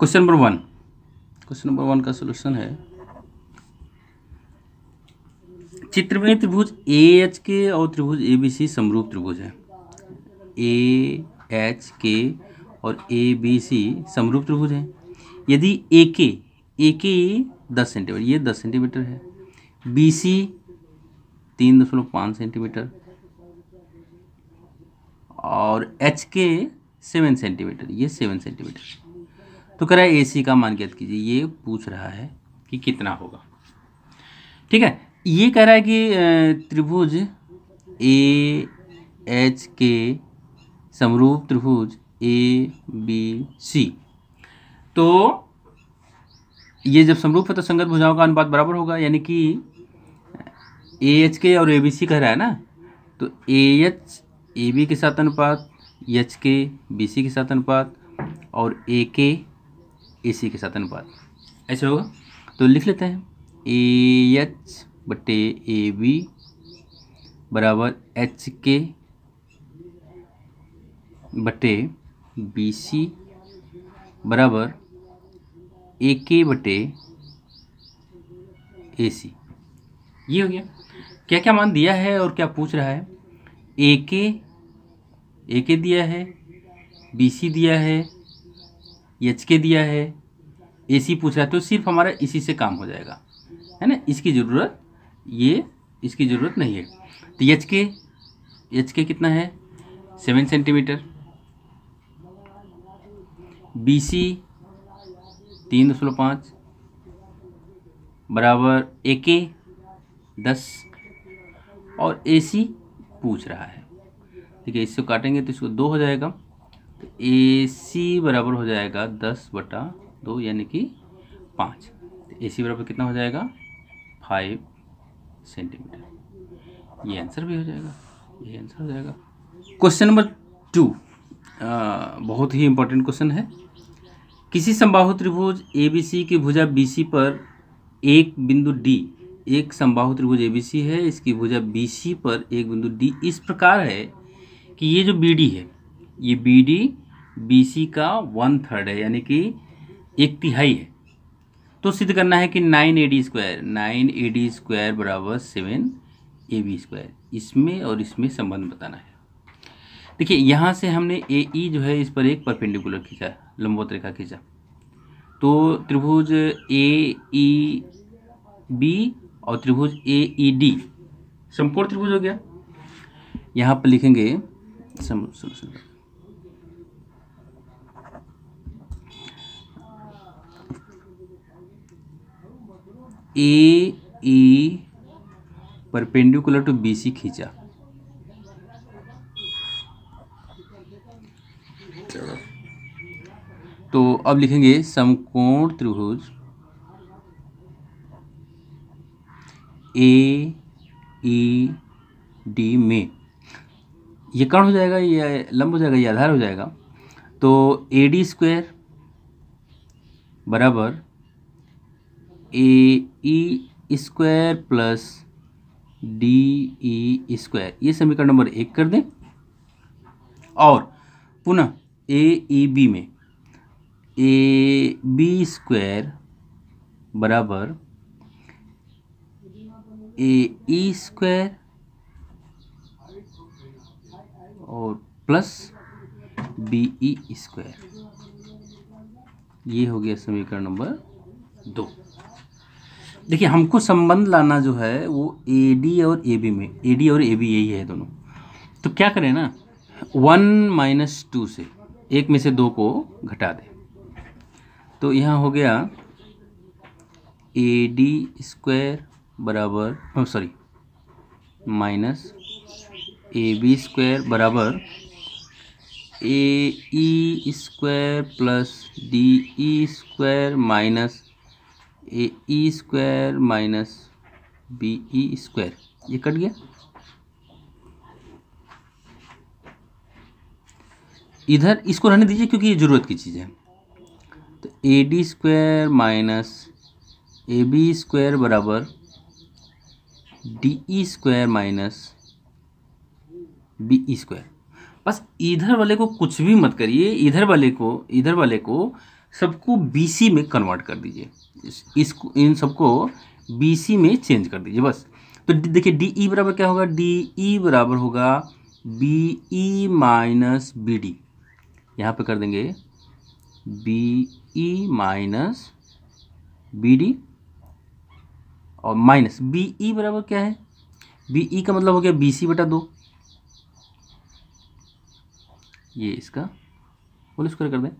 Question number one question number one का solution है। चित्र में त्रिभुज ए एच के और त्रिभुज ए बी सी समरूप त्रिभुज है। ए एच के और ए बी सी समरूप त्रिभुज है। यदि ए के ए के दस सेंटीमीटर ये दस सेंटीमीटर है। बी सी तीन दशमलव पाँच सेंटीमीटर और एच के सेवन सेंटीमीटर ये सेवन सेंटीमीटर तो कह रहा है ए सी का मान ज्ञात कीजिए। ये पूछ रहा है कि कितना होगा। ठीक है? ये कह रहा है कि त्रिभुज ए एच के समरूप त्रिभुज ए बी सी तो ये जब समरूप है तो संगत भुजाओं का अनुपात बराबर होगा, यानी कि ए एच के और ए बी सी कह रहा है ना? तो ए एच ए बी के साथ अनुपात एच के बी सी के साथ अनुपात और ए के ए सी के साथ अनुपात। ऐसे होगा? तो लिख लेते हैं। ए एच बटे ए बी बराबर एच के बटे बी सी बराबर ए के बटे ए सी ये हो गया। क्या क्या मान दिया है और क्या पूछ रहा है? ए के ए के दिया है बी सी दिया है एच के दिया है ए सी पूछ रहा है तो सिर्फ़ हमारा इसी से काम हो जाएगा। है ना? इसकी ज़रूरत, ये इसकी ज़रूरत नहीं है। तो एच के एच के कितना है? Seven centimetre. बी सी तीन दशमलव पाँच, बराबर ए के दस। और ए सी पूछ रहा है। ठीक है इससे काटेंगे तो इसको दो हो जाएगा। तो ए सी बराबर हो जाएगा दस बटा दो यानी कि पाँच। तो ए सी बराबर कितना हो जाएगा? Five centimetre. ये आंसर भी हो जाएगा। ये आंसर हो जाएगा। Question number two. बहुत ही इंपॉर्टेंट क्वेश्चन है। किसी समबाहु त्रिभुज ए बी सी की भुजा बी सी पर एक बिंदु डी। एक समबाहु त्रिभुज ए बी सी है, इसकी भुजा बी सी पर एक बिंदु डी। इस प्रकार है कि ये जो बी डी है, ये बी डी बी सी का वन थर्ड है, यानी कि एक तिहाई है। तो सिद्ध करना है कि nine A D square nine A D square बराबर सेवन ए बी स्क्वायर इसमें और इसमें संबंध बताना है। देखिए यहाँ से हमने ए ई जो है इस पर एक परपेंडिकुलर खींचा लंबवत रेखा खींचा। तो त्रिभुज ए ई बी और त्रिभुज ए ई डी संपूर्ण त्रिभुज हो गया। यहाँ पर लिखेंगे सम, सम, A E perpendicular to B C खींचा। तो अब लिखेंगे समकोण त्रिभुज। ए ई डी में। ये कर्ण हो जाएगा, ये लंब हो जाएगा, ये आधार हो जाएगा। तो ए डी स्क्वायर बराबर A E square plus D E square ये समीकरण नंबर एक कर दें। और पुनः ए ई बी में ए बी स्क्वायर बराबर ए ई स्क्वायर और प्लस बी ई स्क्वायर ये हो गया समीकरण नंबर दो। देखिए, हमको संबंध लाना जो है, वो ए डी और ए बी में ए डी और ए बी यही है दोनों। तो क्या करें ना, वन माइनस टू से एक में से दो को घटा दें। तो यहाँ हो गया ए डी स्क्वायर बराबर sorry minus A B square बराबर A E square plus D E square minus A E square minus B E square ये कट गया? इधर इसको रहने दीजिए क्योंकि ये ज़रूरत की चीज़ है। तो A D square minus A B square बराबर D E square minus B E square बस इधर वाले को कुछ भी मत करिए, इधर वाले को, इधर वाले को सबको बी सी में कन्वर्ट कर दीजिए। इस, इन सबको बीसी में चेंज कर दीजिए बस। तो देखिए डी ई बराबर क्या होगा? डी ई बराबर होगा B E minus B D यहाँ पर कर देंगे B E minus B D और माइनस बी ई बराबर क्या है? बी ई का मतलब हो गया बी सी बटा दो। ये इसका बोल स्क्वायर कर दें।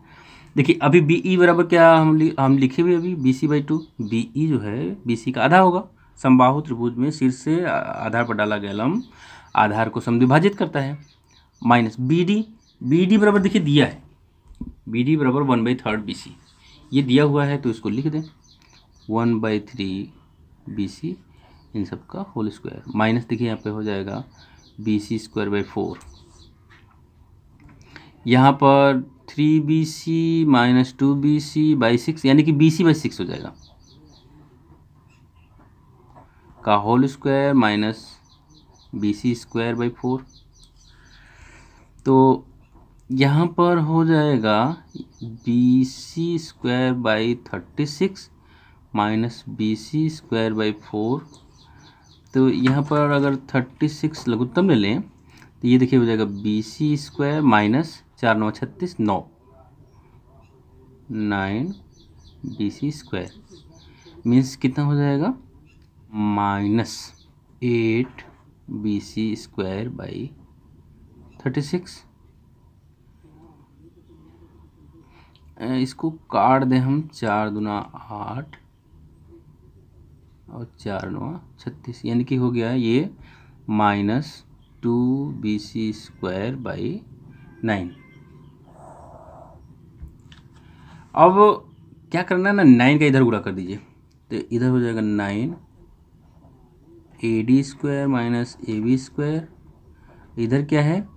देखिए अभी बी ई बराबर क्या हम लि, हम लिखे हुए अभी? B C by two B E जो है बी सी का आधा होगा। संबाहु त्रिभुज में शीर्ष से आधार पर डाला गया लम्ब आधार को समविभाजित करता है। Minus B D B D बराबर देखिए दिया है। बी डी बराबर one by third B C ये दिया हुआ है तो इसको लिख दें। One by three B C इन सब का होल स्क्वायर माइनस देखिए यहाँ पे हो जाएगा B C square by four यहाँ पर three B C minus two B C by six यानी कि बी सी बाई सिक्स हो जाएगा। का whole square minus B C square by four तो यहाँ पर हो जाएगा B C square by thirty six minus B C square by four तो यहाँ पर अगर थर्टी सिक्स लघुत्तम ले लें तो ये देखिए हो जाएगा बी सी स्क्वायर माइनस चार नौ छत्तीस नौ। Nine B C square means कितना हो जाएगा? Minus eight B C square by thirty six इसको काट दें हम, चार दुना आठ और चार नौ छत्तीस। यानी कि हो गया ये minus two B C square by nine. अब क्या करना है ना नाइन का इधर गुड़ा कर दीजिए। तो इधर हो जाएगा nine A D square minus A B square इधर क्या है?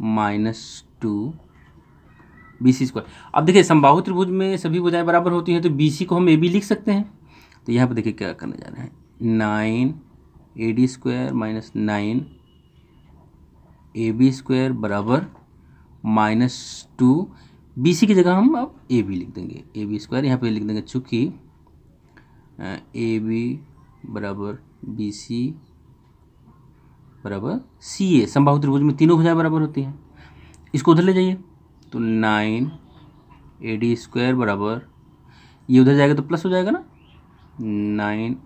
Minus two B C square अब देखिए संबाहु त्रिभुज में सभी भुजाएँ बराबर होती हैं तो बी सी को हम ए बी लिख सकते हैं। तो यहाँ पर देखिए क्या करने जा रहे हैं। Nine A D square minus nine A B square बराबर माइनस टू बी सी की जगह हम अब ए बी लिख देंगे। ए बी स्क्वायर यहाँ पे लिख देंगे चूँकि ए बी बराबर बी सी बराबर सी ए संभावित त्रिभुज में तीनों भुजाएँ बराबर होती हैं। इसको उधर ले जाइए। तो नाइन ए डी स्क्वायर बराबर, ये उधर जाएगा तो प्लस हो जाएगा ना? Nine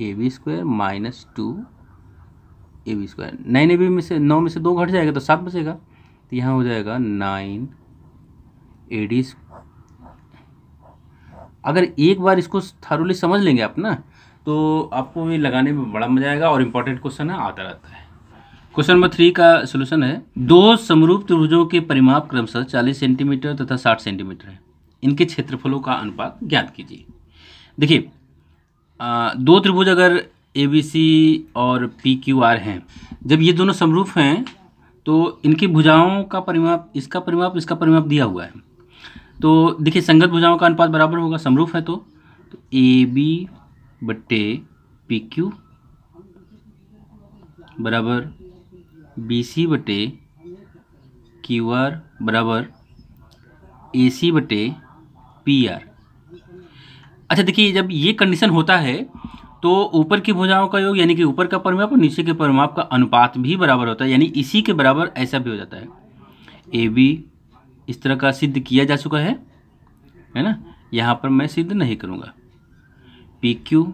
A B square minus two A B square nine A B में से नौ में से दो घट जाएगा तो सात बचेगा। तो यहाँ हो जाएगा नाइन ए डी अगर एक बार इसको थारोली समझ लेंगे आप ना तो आपको ये लगाने में बड़ा मज़ा आएगा और इम्पोर्टेंट क्वेश्चन है, आता रहता है। क्वेश्चन नंबर थ्री का सोल्यूशन है, दो समरूप त्रिभुजों के परिमाप क्रमशः 40 सेंटीमीटर तथा 60 सेंटीमीटर है। इनके क्षेत्रफलों का अनुपात ज्ञात कीजिए। देखिए दो त्रिभुज अगर ए बी सी और पी क्यू आर हैं, जब ये दोनों समरूप हैं तो इनकी भुजाओं का परिमाप, इसका परिमाप इसका परिमाप दिया हुआ है। तो देखिए संगत भुजाओं का अनुपात बराबर होगा समरूप है तो, तो ए बी बट्टे पी क्यू बराबर बी सी बटे क्यू आर बराबर ए सी बटे पी आर अच्छा देखिए जब ये कंडीशन होता है तो ऊपर की भुजाओं का योग यानी कि ऊपर का परिमाप और नीचे के परिमाप का अनुपात भी बराबर होता है यानी इसी के बराबर ऐसा भी हो जाता है। ए बी इस तरह का सिद्ध किया जा चुका है है ना? यहाँ पर मैं सिद्ध नहीं करूँगा। P Q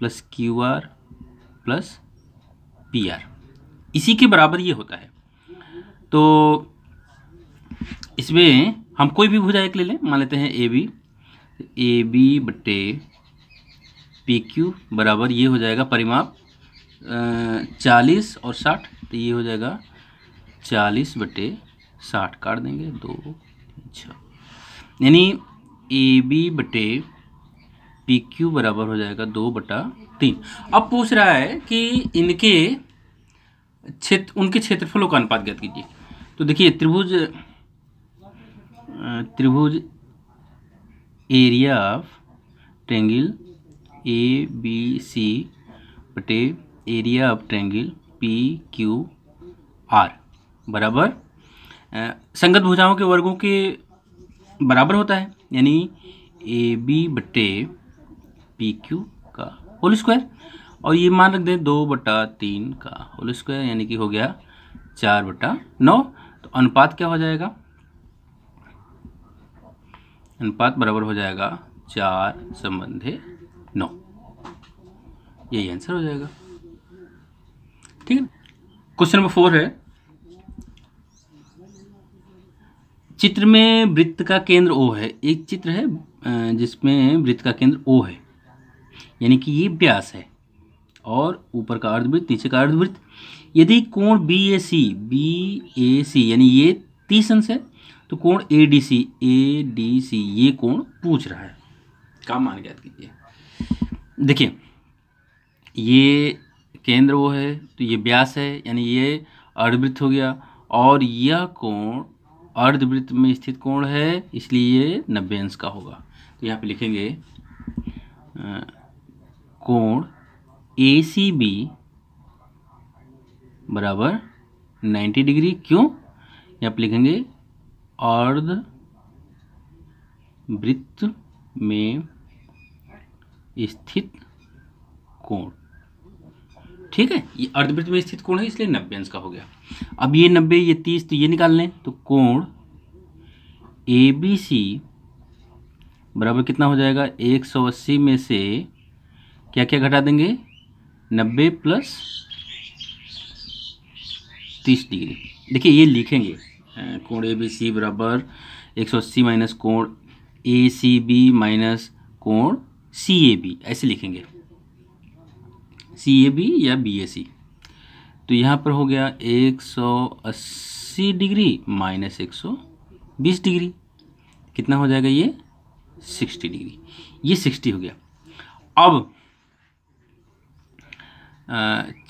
plus Q R plus P R इसी के बराबर ये होता है। तो इसमें हम कोई भी भुजा एक ले लें, मान लेते हैं ए बी ए बी बटे पी क्यू बराबर ये हो जाएगा परिमाप चालीस और साठ तो ये हो जाएगा चालीस बटे साठ काट देंगे, दो छः यानी ए बी बटे पी क्यू बराबर हो जाएगा दो बटा तीन। अब पूछ रहा है कि इनके क्षेत्र, उनके क्षेत्रफलों का अनुपात ज्ञात कीजिए। तो देखिए, त्रिभुज त्रिभुज area of triangle A, B, C बटे area of triangle P, Q, R. बराबर? संगत भुजाओं के वर्गों के बराबर होता है, यानी ए, बी बटे पी क्यू का होल स्क्वायर। और ये मान रख दें दो बटा तीन का होल स्क्वायर, यानी कि हो गया चार बटा नौ। तो अनुपात क्या हो जाएगा? अनुपात बराबर हो जाएगा चार संबंधे नौ। यही आंसर हो जाएगा। ठीक है? क्वेश्चन नंबर फोर है। चित्र में वृत्त का केंद्र ओ है। एक चित्र है जिसमें वृत्त का केंद्र ओ है। यानी कि ये व्यास है। और ऊपर का अर्धवृत्त, नीचे का अर्धवृत्त। यदि कोण B A C B A सी यानी ये तीस अंश है तो कोण A D C A D C ये कोण पूछ रहा है। काम मान ज्ञात कीजिए देखिए, ये केंद्र वो है तो ये व्यास है, यानी ये अर्धवृत्त हो गया। और यह कोण अर्धवृत्त में स्थित कोण है, इसलिए ये नब्बे अंश का होगा। तो यहाँ पे लिखेंगे कोण ए सी बी बराबर 90 डिग्री। क्यों? यहाँ पे लिखेंगे अर्ध वृत्त में स्थित कोण। ठीक है, ये अर्धवृत्त में स्थित कोण है, इसलिए नब्बे अंश का हो गया। अब ये नब्बे, ये तीस तो ये निकाल लें तो कोण ए बी सी बराबर कितना हो जाएगा? एक सौ अस्सी में से क्या क्या घटा देंगे? नब्बे प्लस तीस डिग्री। देखिए, ये लिखेंगे। कोण ए बी सी बराबर एक सौ अस्सी माइनस कोण ए सी बी माइनस कोण सी ए बी, ऐसे लिखेंगे। सी ए बी या बी ए सी। तो यहाँ पर हो गया एक सौ अस्सी डिग्री माइनस एक सौ बीस डिग्री। कितना हो जाएगा ये? Sixty degree. ये सिक्सटी हो गया। अब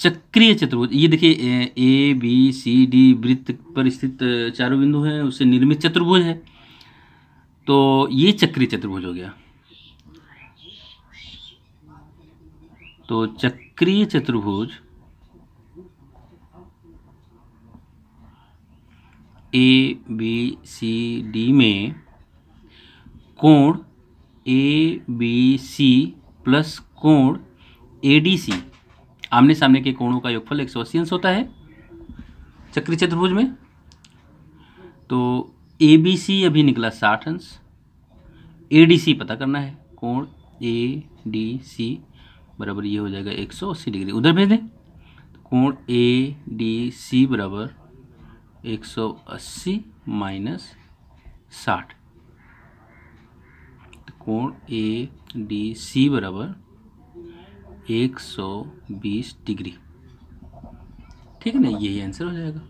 चक्रीय चतुर्भुज, ये देखिए ए, बी, सी, डी, वृत्त पर स्थित चारों बिंदु हैं, उससे निर्मित चतुर्भुज है। तो ये चक्रीय चतुर्भुज हो गया। तो चक्रीय चतुर्भुज ए बी सी डी में कोण ए बी सी प्लस कोण ए डी सी आमने सामने के कोणों का योगफल एक सौ अस्सी अंश होता है चक्री चतुर्भुज में। तो ए बी सी अभी निकला साठ अंश। ए डी सी पता करना है। कोण ए डी सी बराबर ये हो जाएगा एक सौ अस्सी डिग्री। उधर भेज दें। तो कोण ए डी सी बराबर एक सौ अस्सी माइनस साठ। तो कोण ए डी सी बराबर एक सौ बीस डिग्री। ठीक है ना? यही आंसर हो जाएगा।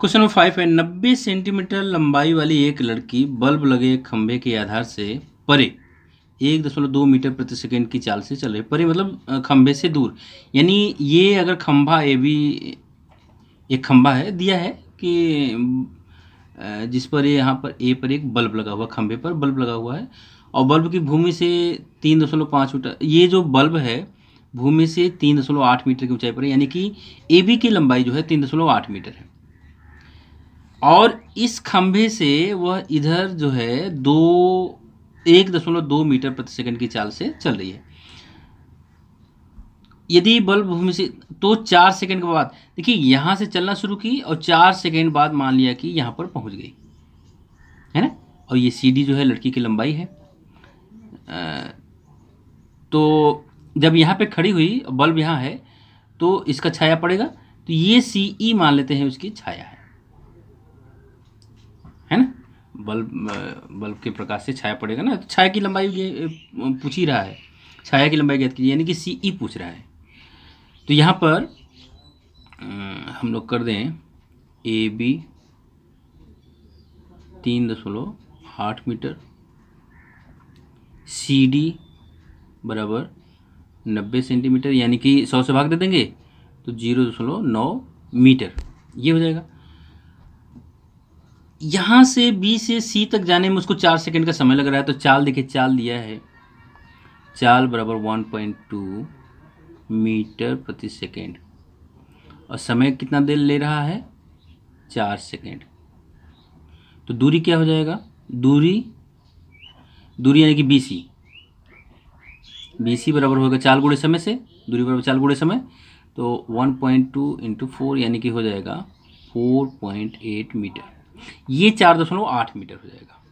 क्वेश्चन नंबर फाइव है, नब्बे सेंटीमीटर लंबाई वाली एक लड़की बल्ब लगे खंभे के आधार से परे, एक दशमलव दो मीटर प्रति सेकेंड की चाल से चल रही, परे मतलब खंभे से दूर। यानी ये अगर खंभा ए भी एक खंभा है, दिया है कि जिस पर ये यहाँ पर, ए पर एक बल्ब लगा हुआ खंभे पर बल्ब लगा हुआ है और बल्ब की भूमि से तीन दशमलव पाँच मीटर, ये जो बल्ब है, भूमि से तीन दशमलव आठ मीटर की ऊंचाई पर यानी कि ए बी की लंबाई जो है तीन दशमलव आठ मीटर है। और इस खंभे से वह इधर जो है दो, एक दशमलव दो मीटर प्रति सेकंड की चाल से चल रही है। यदि बल्ब भूमि से तो चार सेकंड के बाद देखिए यहाँ से चलना शुरू की और चार सेकंड बाद मान लिया कि यहाँ पर पहुँच गई। है ना? और ये सी डी जो है लड़की की लंबाई है। आ, तो जब यहाँ पे खड़ी हुई बल्ब यहाँ है तो इसका छाया पड़ेगा। तो ये सी ई मान लेते हैं उसकी छाया है। है ना? बल्ब बल्ब के प्रकाश से छाया पड़ेगा ना? तो छाया की लंबाई ये पूछ ही रहा है। छाया की लंबाई ज्ञात कीजिए यानी कि सी ई पूछ रहा है। तो यहाँ पर हम लोग कर दें ए बी तीन दशमलव आठ मीटर। सी डी बराबर नब्बे सेंटीमीटर, यानी कि सौ से भाग दे देंगे तो ज़ीरो दशमलव नौ मीटर। ये हो जाएगा। यहाँ से बी से सी तक जाने में उसको चार सेकंड का समय लग रहा है तो चाल देखिए, चाल दिया है। चाल बराबर वन पॉइंट टू मीटर प्रति सेकेंड। और समय कितना देर ले रहा है? चार सेकेंड। तो दूरी क्या हो जाएगा? दूरी दूरी यानी कि बी सी बी सी बराबर होगा चार गुड़े समय से। दूरी बराबर चार गुड़े समय। तो one point two into four यानी कि हो जाएगा फोर पॉइंट एट मीटर। ये चार दशमलव आठ मीटर हो जाएगा।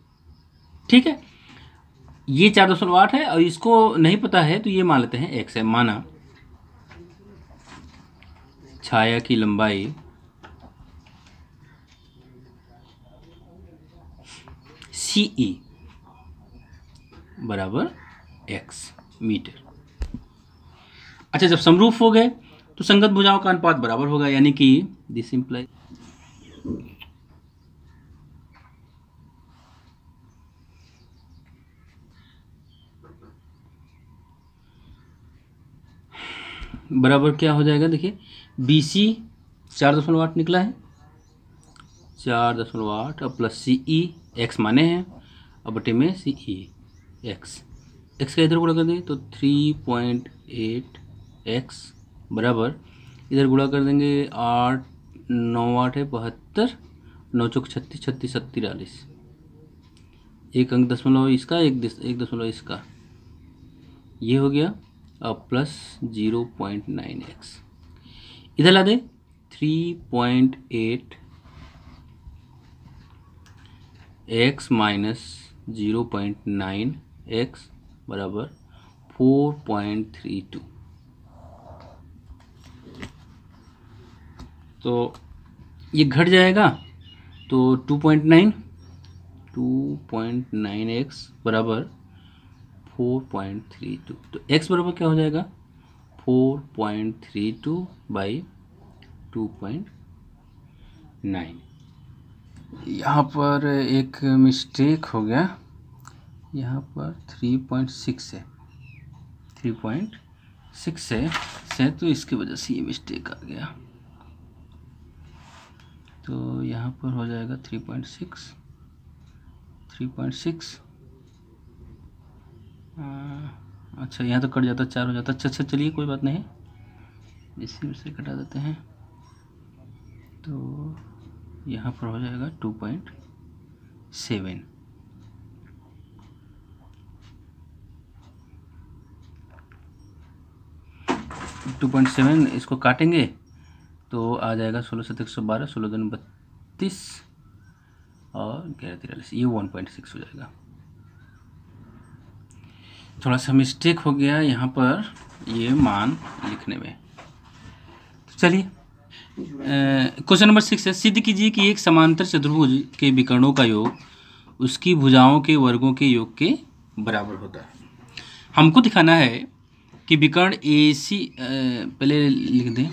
ठीक है? ये चार दशमलव आठ है और इसको नहीं पता है तो ये मान लेते हैं एक्स है। माना छाया की लंबाई सी ई बराबर एक्स मीटर। अच्छा जब समरूप हो गए तो संगत भुजाओं का अनुपात बराबर होगा, यानी कि दिस इंप्लाई बराबर क्या हो जाएगा, देखिए बी सी चार दशमलव आठ निकला है। चार दशमलव आठ और प्लस सी ई एक्स माने हैं। और बटे में सी ई एक्स एक्स का इधर गुणा कर देंगे तो थ्री पॉइंट एट एक्स बराबर। इधर गुणा कर देंगे आठ नौ आठ है बहत्तर नौ चौक छत्तीस छत्तीस सत्ती तिरालीस एक अंक दशमलव इसका एक दस, एक दशमलव इसका। ये हो गया और plus zero point nine x इधर ला दे। Three point eight x minus zero point nine x बराबर फोर पॉइंट थ्री टू तो ये घट जाएगा तो two point nine two point nine x बराबर फोर पॉइंट थ्री टू तो एक्स बराबर क्या हो जाएगा? Four point three two by two point nine. यहाँ पर एक मिस्टेक हो गया। यहाँ पर थ्री पॉइंट सिक्स है। थ्री पॉइंट सिक्स है। से तो इसकी वजह से ये मिस्टेक आ गया। तो यहाँ पर हो जाएगा three point six. Three point six अच्छा यहाँ तो कट जाता चार हो जाता अच्छा अच्छा चलिए, कोई बात नहीं। इसी में से कटा देते हैं। तो यहाँ पर हो जाएगा two point seven. Two point seven, इसको काटेंगे तो आ जाएगा सोलह सत्तर एक सौ बारह, सोलह दिन बत्तीस और ग्यारह तिरालीस। ये वन पॉइंट सिक्स हो जाएगा। थोड़ा सा मिस्टेक हो गया यहाँ पर ये मान लिखने में। तो चलिए क्वेश्चन नंबर सिक्स है। सिद्ध कीजिए कि एक समांतर चतुर्भुज के विकर्णों का योग उसकी भुजाओं के वर्गों के योग के बराबर होता है। हमको दिखाना है कि विकर्ण ए सी पहले लिख दें।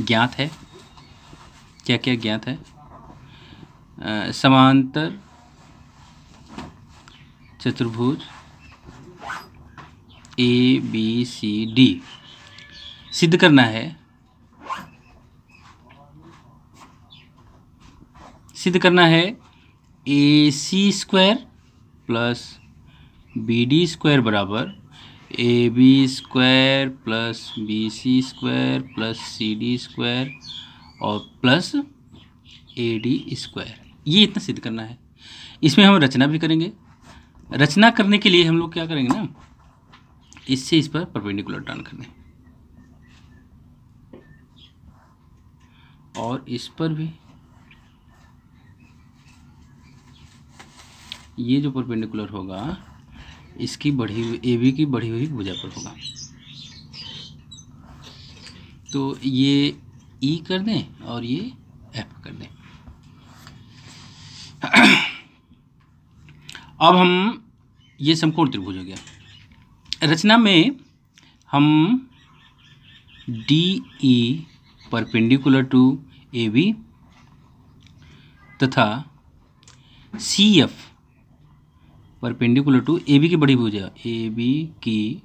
ज्ञात है। क्या क्या ज्ञात है? आ, समांतर चतुर्भुज ए बी सी डी सिद्ध करना है। सिद्ध करना है A C square plus B D square बराबर। A B square plus B C square plus C D square और प्लस ए डी स्क्वायर ये इतना सिद्ध करना है। इसमें हम रचना भी करेंगे। रचना करने के लिए हम लोग क्या करेंगे ना? इससे इस पर परपेंडिकुलर टर्न कर दें और इस पर भी ये जो परपेंडिकुलर होगा, इसकी बढ़ी हुई, ए बी की बढ़ी हुई भुजा पर होगा। तो ये ई e कर दें और ये एफ़ कर दें। अब हम ये समकोण त्रिभुज हो गया। रचना में हम D E perpendicular to A B तथा C F perpendicular to A B की बड़ी भुजा ए बी की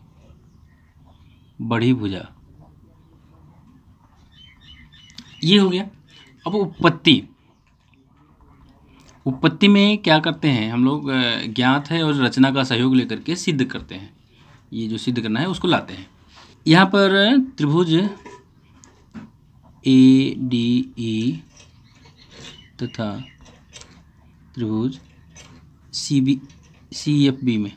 बड़ी भुजा। ये हो गया। अब उत्पत्ति। उत्पत्ति में क्या करते हैं? हम लोग ज्ञात है और रचना का सहयोग लेकर के सिद्ध करते हैं। ये जो सिद्ध करना है, उसको लाते हैं। यहाँ पर त्रिभुज ए, डी, ई तथा त्रिभुज C, B, C, F, B में।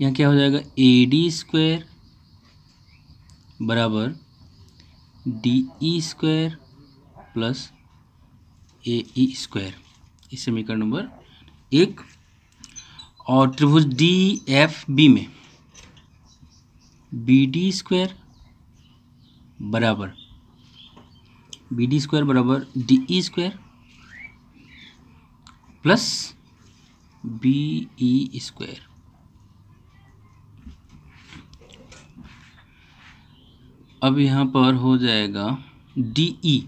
यहाँ क्या हो जाएगा? ए, डी स्क्वायर बराबर D, E square plus A, E square. इस समीकरण नंबर एक और त्रिभुज डी एफ़ बी में। बी डी स्क्वायर बराबर। बी डी स्क्वायर बराबर D E square plus B E square अब यहाँ पर हो जाएगा D E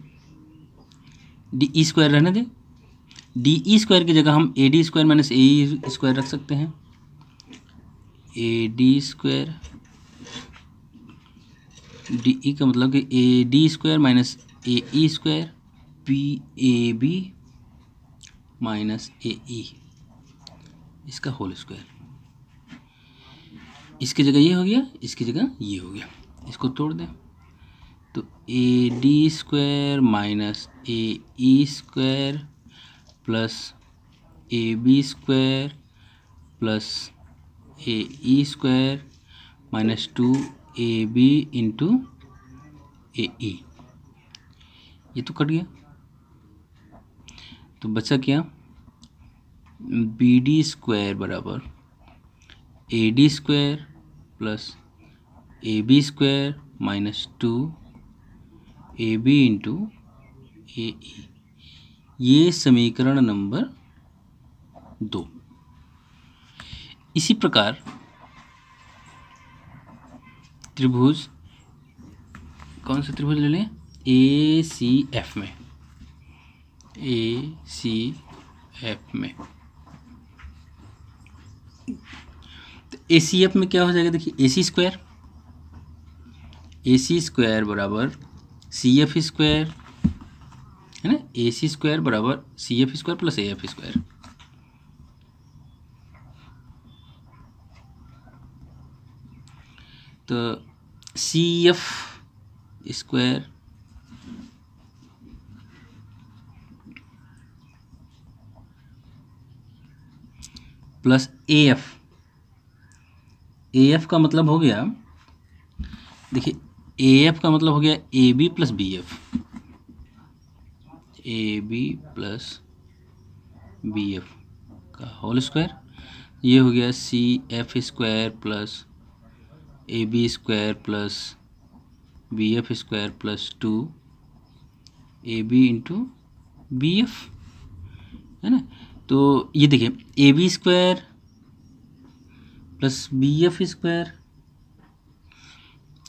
D E square रहने दें। डी ई स्क्वायर की जगह हम A D square minus A E square रख सकते हैं। A D square D E का मतलब कि A D square minus A E square P A B minus A E इसका होल स्क्वायर इसकी जगह ये हो गया, इसकी जगह ये हो गया। इसको तोड़ दें। तो A D square minus A E square plus A B square plus A E square minus two A B into A E ये तो कट गया। तो बचा क्या? बी डी स्क्वायर बराबर A D square plus A B square minus two A B into A E ये समीकरण number दो। इसी प्रकार त्रिभुज, कौन सा त्रिभुज ले लें? ए सी एफ़ में। ए सी एफ़ में। तो ए सी एफ़ में क्या हो जाएगा? देखिए ए सी स्क्वायर ए सी स्क्वायर बराबर सी एफ़ स्क्वायर है ना? ए सी स्क्वायर बराबर C F square plus A F square तो C F square plus A F A F का मतलब हो गया, देखिए ए एफ़ का मतलब हो गया A B plus B F A B plus B F का होल स्क्वायर ये हो गया C F square plus A B square plus B F square plus two A B into B F है ना? तो ये देखिए A B square plus B F square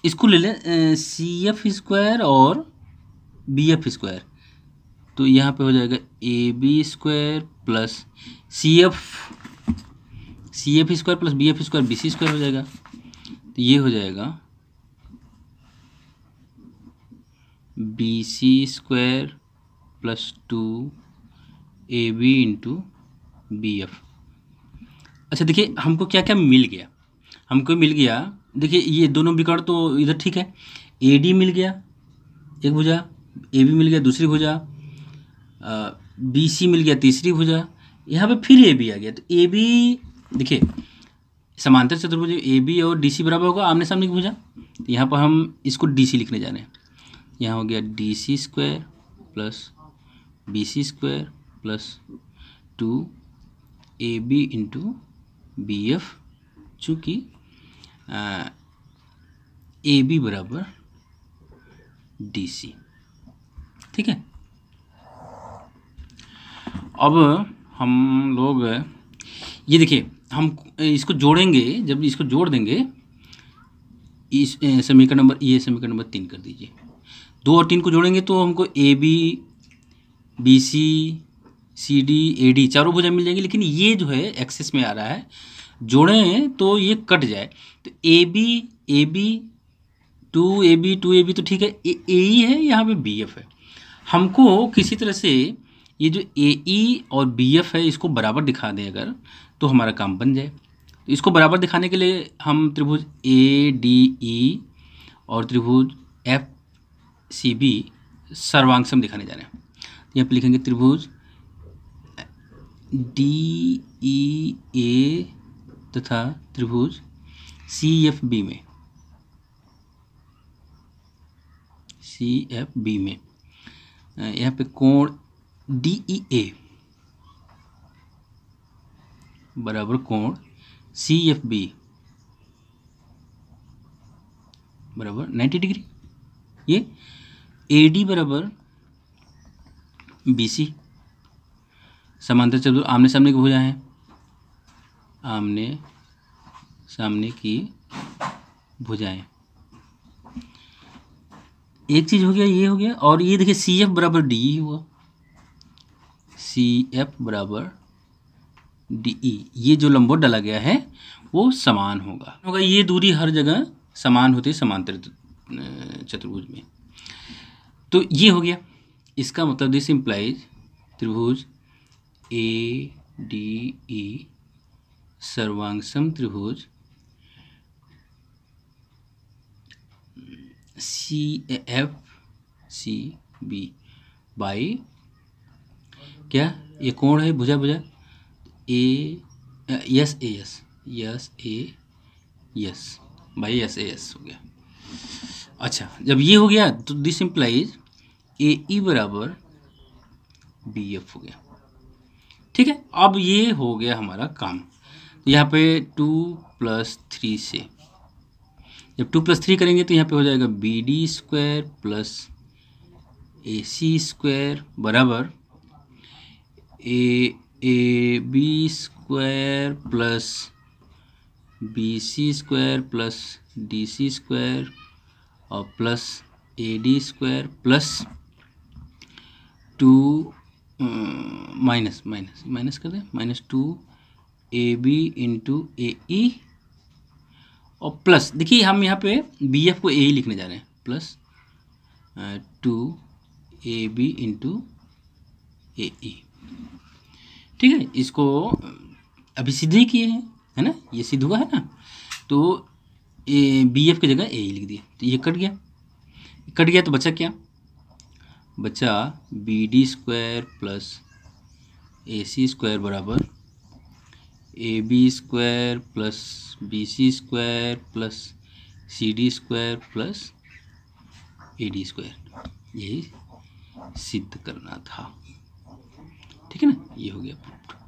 इसको ले लें सी एफ़ स्क्वायर और बी एफ़ स्क्वायर तो यहाँ पे हो जाएगा A B square plus C F C F square plus B F square B C square हो जाएगा। तो ये हो जाएगा B C square plus two A B into B F अच्छा देखिए, हमको क्या क्या मिल गया? हमको मिल गया, देखिए, ये दोनों विकर्ण तो इधर ठीक है। ए डी मिल गया, एक भुजा ए बी मिल गया, दूसरी भुजा बी सी मिल गया, तीसरी भुजा, यहाँ पे फिर ए बी आ गया। तो ए बी, देखिए, समांतर चतुर्भुज, ए बी और डी सी बराबर होगा आमने सामने की भुजा। तो यहाँ पर हम इसको डी सी लिखने जा रहे हैं। यहाँ हो गया D C square plus B C square plus two A B into B F, चूँकि ए बी बराबर डी सी। ठीक है? अब हम लोग, ये देखिए, हम इसको जोड़ेंगे, जब इसको जोड़ देंगे, इस समीकरण नंबर, ये समीकरण नंबर तीन कर दीजिए। दो और तीन को जोड़ेंगे तो हमको A B B C C D A D चारों भुजा मिल जाएँगी, लेकिन ये जो है एक्सेस में आ रहा है। जोड़ें तो ये कट जाए। तो A B A B two A B two A B तो ठीक है, ए ही है, यहाँ पे बी एफ़ है। हमको किसी तरह से ये जो ए ई और बी एफ़ है, इसको बराबर दिखा दें अगर तो हमारा काम बन जाए। तो इसको बराबर दिखाने के लिए हम त्रिभुज ए डी ई और त्रिभुज एफ़ सी बी सर्वांगसम दिखाने जा रहे हैं। यहाँ पे लिखेंगे त्रिभुज डी ई ए तथा त्रिभुज सी एफ़ बी में। सी एफ़ बी में। यहाँ पे कोण डी ई ए बराबर कोण? सी एफ़ बी बराबर 90 डिग्री ये ए डी बराबर बी सी समांतर चतुर्भुज आमने सामने की भुजा है। आमने सामने की भुजाएँ एक चीज़ हो गया, ये हो गया, और ये देखिए सी एफ़ बराबर डीई हुआ। सी एफ़ बराबर डी ई ये जो लंबोट डाला गया है, वो समान होगा। होगा, ये दूरी हर जगह समान होती है, समांतर चतुर्भुज में। तो ये हो गया। इसका मतलब दिस इम्प्लाइज त्रिभुज ए डी ई सर्वांगसम त्रिभुज C F C B by क्या? ये कौन है? भुजा भुजा A, S A, S. S, A, S. By S A S हो गया। अच्छा जब ये हो गया तो दिस इम्प्लाइज ए, ई बराबर बी, एफ़ हो गया। ठीक है? अब ये हो गया हमारा काम। यहाँ पे टू प्लस थ्री से। जब टू प्लस थ्री करेंगे तो यहाँ पे हो जाएगा B D square plus A C square बराबर A A B square plus B C square plus D C square और plus A D square plus two minus minus minus कर दें minus two A B into A E और plus देखिए हम यहाँ पे B F को ए ही लिखने जा रहे हैं। Plus two A B into A E ठीक है, इसको अभी सिद्ध ही किए हैं, है ना? ये सिद्ध हुआ है ना? तो ए बी एफ़ की जगह ए लिख दिया। तो ये कट गया। कट गया तो बचा क्या? बचा B D square plus A C square बराबर A B square plus B C square plus C D square plus A D square यही सिद्ध करना था। ठीक है ना? ये हो गया प्रूफ